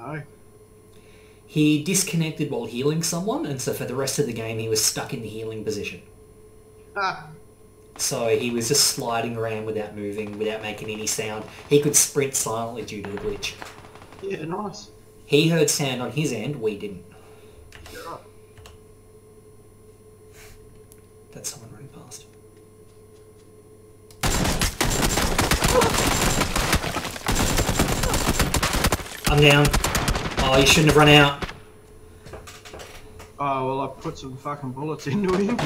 No. He disconnected while healing someone, and so for the rest of the game he was stuck in the healing position. Ah, So he was just sliding around without moving, without making any sound. He could sprint silently due to the glitch. yeah, nice. He heard sound on his end, we didn't. You're. That's someone running past. I'm down. Oh, you shouldn't have run out. Oh, well, I put some fucking bullets into him.